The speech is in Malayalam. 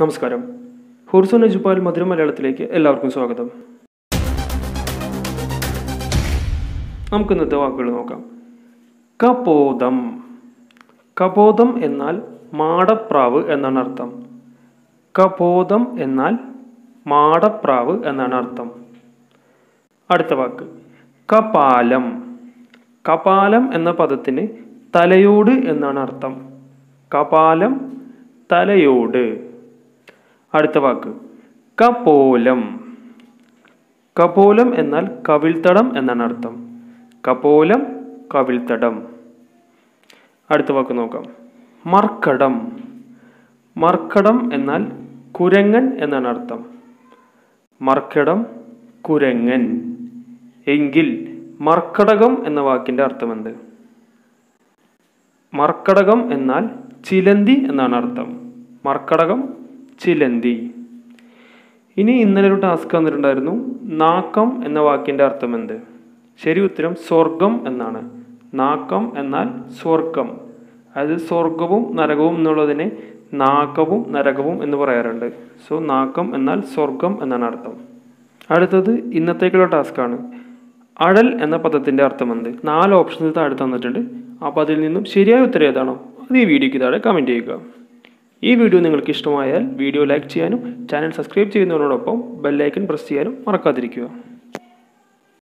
നമസ്കാരം. ഹോർസോൺ എജുപ്പാൽ മധുര മലയാളത്തിലേക്ക് എല്ലാവർക്കും സ്വാഗതം. നമുക്ക് ഇന്നത്തെ വാക്കുകൾ നോക്കാം. കപോതം. കപോതം എന്നാൽ മാടപ്രാവ് എന്നാണ് അർത്ഥം. കപോതം എന്നാൽ മാടപ്രാവ് എന്നാണ് അർത്ഥം. അടുത്ത വാക്ക്. കപാലം. കപാലം എന്ന പദത്തിന് തലയോട് എന്നാണ് അർത്ഥം. കപാലം തലയോട്. അടുത്ത വാക്ക്. കപോലം. കപോലം എന്നാൽ കവിൾത്തടം എന്നാണ് അർത്ഥം. കപോലം കവിൾത്തടം. അടുത്ത വാക്ക് നോക്കാം. മർക്കടം. മർക്കടം എന്നാൽ കുരങ്ങൻ എന്നാണ് അർത്ഥം. മർക്കടം കുരങ്ങൻ. എങ്കിൽ മർക്കടകം എന്ന വാക്കിന്റെ അർത്ഥമെന്ത്? മർക്കടകം എന്നാൽ ചിലന്തി എന്നാണ് അർത്ഥം. മർക്കടകം ചിലന്തി ഇനി ഇന്നലെ ഒരു ടാസ്ക് വന്നിട്ടുണ്ടായിരുന്നു നാക്കം എന്ന വാക്കിന്റെ അർത്ഥം എന്ത് ശരി ഉത്തരം സ്വർഗം എന്നാണ്. നാക്കം എന്നാൽ സ്വർഗം. അതായത് സ്വർഗവും നരകവും എന്നുള്ളതിനെ നാക്കവും നരകവും എന്ന് പറയാറുണ്ട്. സോ നാക്കം എന്നാൽ സ്വർഗം എന്നാണ് അർത്ഥം. അടുത്തത് ഇന്നത്തേക്കുള്ള ടാസ്ക്കാണ്. അഴൽ എന്ന പദത്തിന്റെ അർത്ഥം എന്ത് നാല് ഓപ്ഷൻസ് താഴെ തന്നിട്ടുണ്ട്. അപ്പോൾ അതിൽ നിന്നും ശരിയായ ഉത്തരം ഏതാണോ അത് ഈ വീഡിയോയ്ക്ക് താഴെ കമന്റ് ചെയ്യുക. ഈ വീഡിയോ നിങ്ങൾക്ക് ഇഷ്ടമായാൽ വീഡിയോ ലൈക്ക് ചെയ്യാനും ചാനൽ സബ്സ്ക്രൈബ് ചെയ്യുന്നതിനോടൊപ്പം ബെല്ലൈക്കൺ പ്രസ് ചെയ്യാനും മറക്കാതിരിക്കുക.